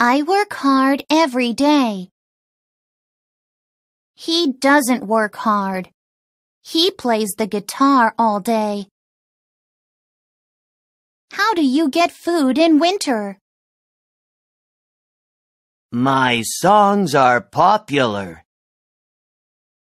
I work hard every day. He doesn't work hard. He plays the guitar all day. How do you get food in winter? My songs are popular.